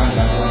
Obrigado.